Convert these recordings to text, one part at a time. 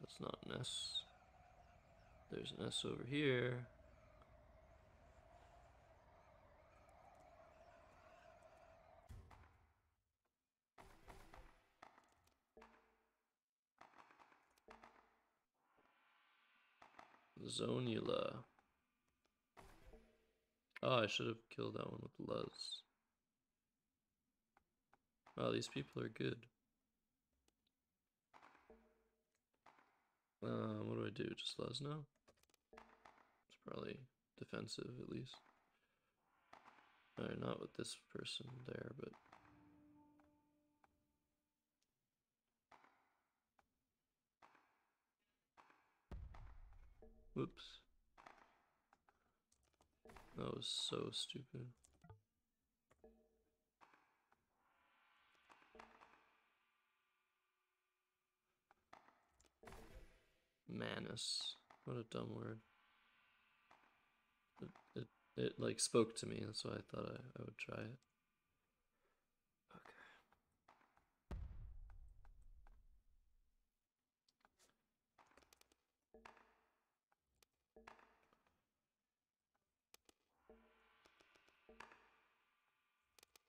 That's not an S. There's an S over here. Zonula. Oh, I should have killed that one with Luz. Wow, these people are good. Um, what do I do? Just let us know. It's probably defensive at least. Alright, not with this person there, but Whoops. That was so stupid. Manus. What a dumb word. It, it, it like spoke to me, why I thought I, I would try it.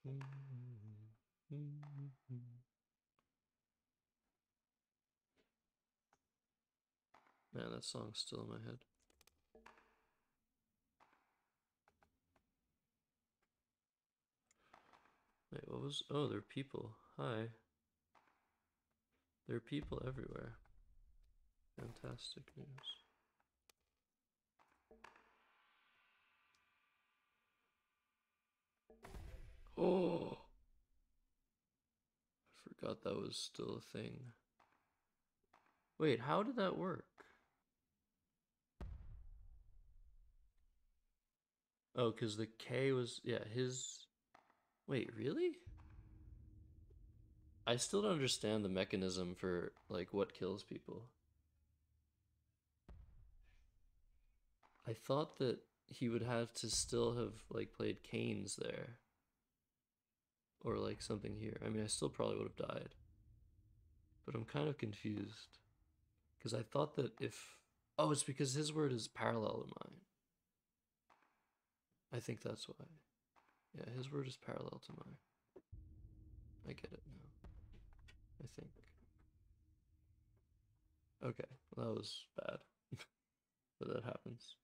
Man, mm-hmm. mm-hmm. That song's still in my head. Wait, what was. Oh, there are people. Hi. There are people everywhere. Fantastic news. Oh! I forgot that was still a thing. Wait, how did that work? Oh, because the K was. Yeah, his. Wait, really? I still don't understand the mechanism for, like, what kills people. I thought that he would have to still have, like, played Kayn's there or like something here. I mean, I still probably would have died. But I'm kind of confused. Because I thought that if. Oh, it's because his word is parallel to mine. I think that's why. Yeah, his word is parallel to mine. I get it now. I think. Okay, well, that was bad. but that happens.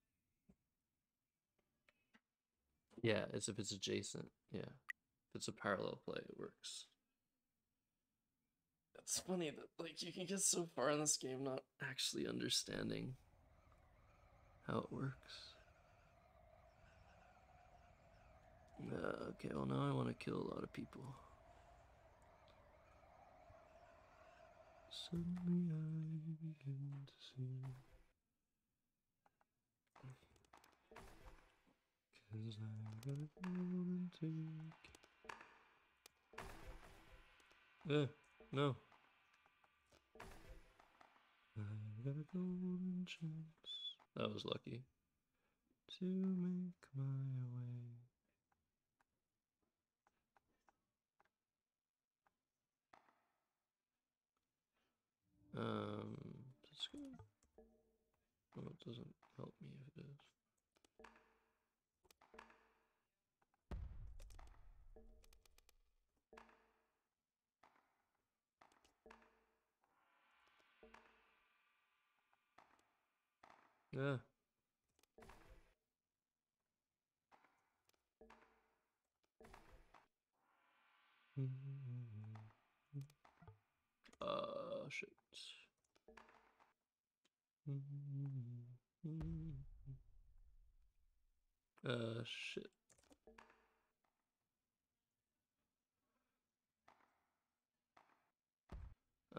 Yeah, it's if it's adjacent. Yeah If it's a parallel play, it works. It's funny that like you can get so far in this game not actually understanding how it works. Uh, okay, well now I want to kill a lot of people. Suddenly I begin to see. Cause I got ticket. Uh, no. I got a golden chance. That was lucky. To make my way. Um, let's go. Oh, it doesn't help me if it is. Yeah. Uh, shit. Uh, shit.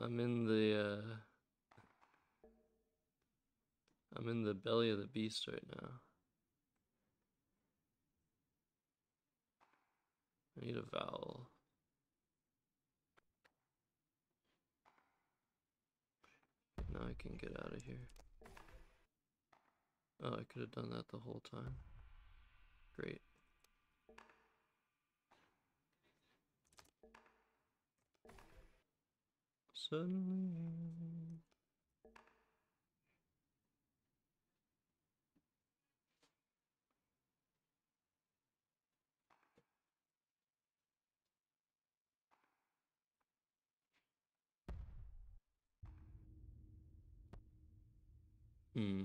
I'm in the, uh... I'm in the belly of the beast right now. I need a vowel. I can get out of here. Oh, I could have done that the whole time. Great. suddenly. Hmm.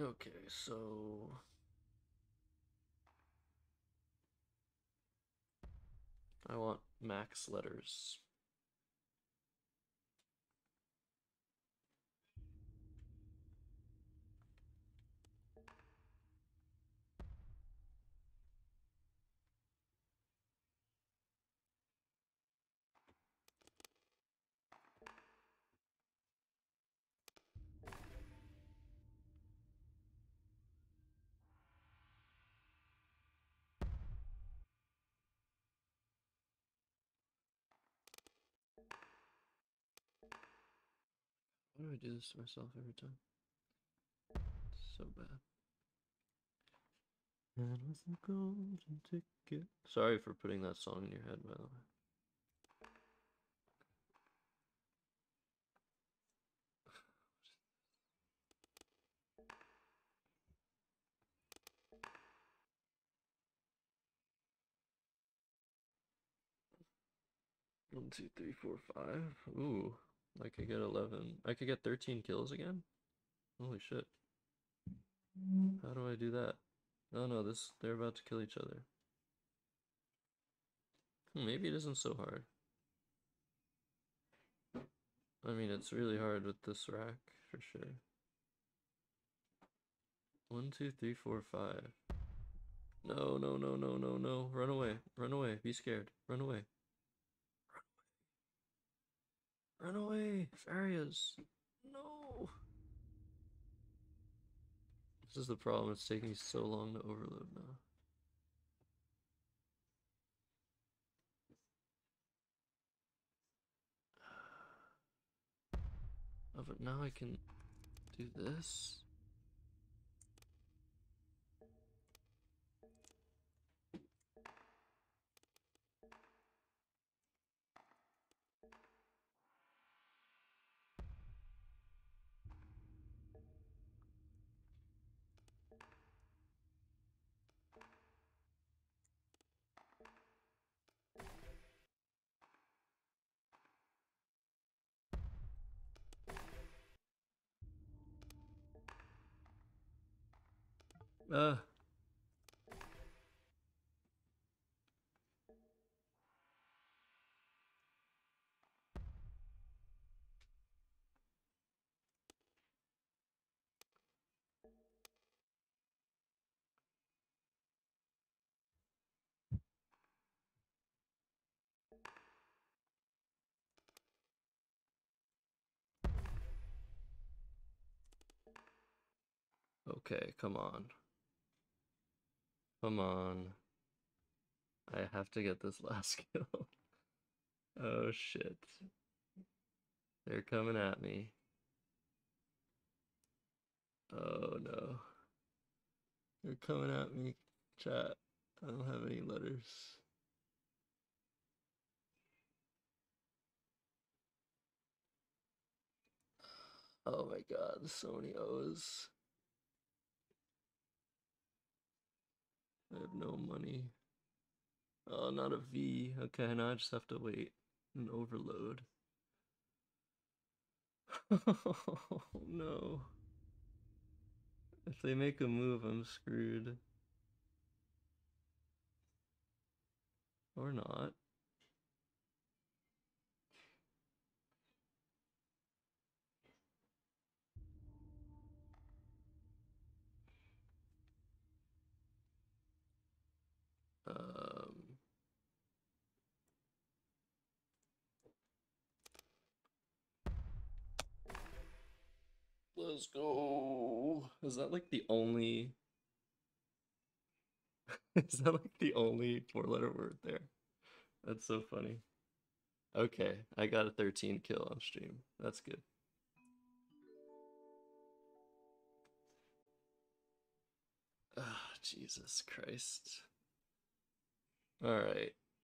Okay, so I want max letters. Why do I do this to myself every time? It's so bad. And with the golden ticket. Sorry for putting that song in your head, by the way. One, two, three, four, five. Ooh, I could get 11. I could get 13 kills again? Holy shit. How do I do that? Oh no, this they're about to kill each other. Hmm, Maybe it isn't so hard. I mean, it's really hard with this rack, for sure. One, two, three, four, five. No, no, no, no, no, no. Run away. Run away. Be scared. Run away. Run away. Farias. No. This is the problem. It's taking me so long to overload now. Oh, but now I can do this. Uh. Okay, come on. Come on. I have to get this last kill. oh shit. They're coming at me. Oh no. They're coming at me, chat. I don't have any letters. Oh my god, so many O's. I have no money. Oh, not a V. Okay, now I just have to wait and overload. Oh no. If they make a move, I'm screwed. Or not. Let's go. Is that like the only? Is that like the only four-letter word there? That's so funny. Okay, I got a 13 kill on stream. That's good. Oh, Jesus Christ. All right.